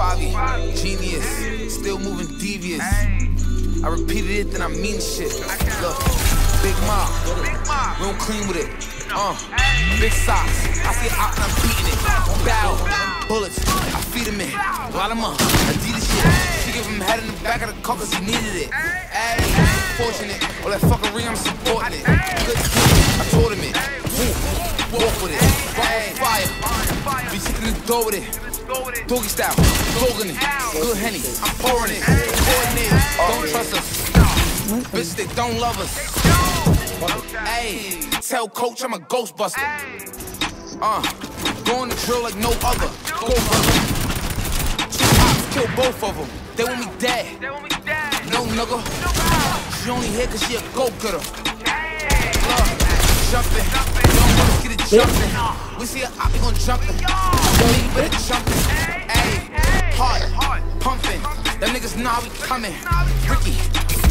Fivi, genius, still moving devious. I repeated it, then I mean shit. Look, big mom, we don't clean with it. Uh, big socks, I see out and I'm beating it. Bow, bullets, I feed him in. Lot of money, Adidas shit. She give him head in the back of the car cause he needed it. Ayy, fortunate, all that fuckery, I'm supporting it. Good I told him it. Walk with it. Ayy, fire, be sitting in the door with it. Doggy style, dogging it. Good henny, I'm pouring it. Coordinated, don't trust us. Bitch, they don't love us. Hey, tell coach I'm a ghostbuster. Uh, go on the drill like no other. Go brother. Two cops kill both of them. They want me dead. No nigga. She only here cause she a go-getter. Look, jumping. Don't want us get it jumping. We see a op, we gon' jump it. So you better jump it. Ayy, hard, pumping. Them niggas know we coming. Ricky,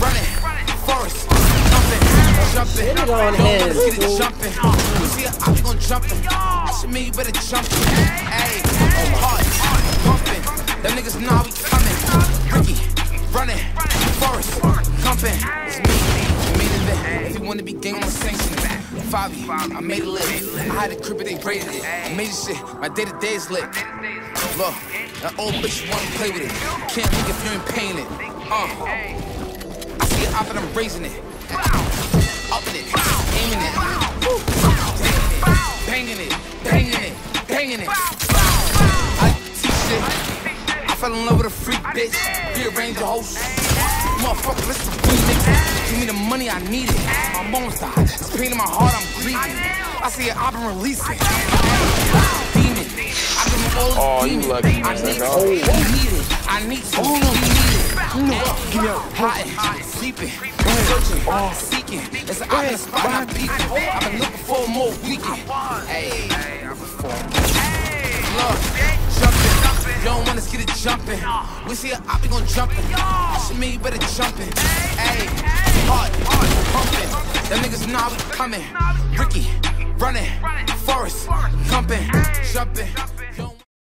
running. Forest, jumping, jumping. Get it on his. get it jumping. We see a op, we gon' jump it. That mean you better jump it. Ayy, hard, pumping. Them niggas know we coming. Ricky, running. Forest, jumping. It's me, main event. If you wanna be gang, I'ma sanction it. I made it lit. I had a crib, but they rated it. I made this shit, my day to day is lit. Look, that old bitch wanna play with it. Can't leave if you ain't paying it. Uh, I see it out and I'm raising it. Upping it, aiming it. Banging it, banging it, banging it. I teach shit. I fell in love with a freak bitch. Rearrange the whole shit. Motherfucker, listen to remix. Give me the money, I need it. My mom's died. It's pain in my heart, I'm grieving. I see it, I've been releasing. Demon. I give him all Oh, this you lucky, I man. need Oh. some. We need it. I need some. We need it. Give me a hot, sleeping, searching, seeking. It's an obvious spot, I'm peeking. I've been looking for a more weekend. Hey, don't wanna get it jumping. We see a op, we gon' jump it. Shit mean you better jump it. Hey, hard, hard, pumping. Them niggas know we coming. Ricky, running. Forest, jumping, jumping.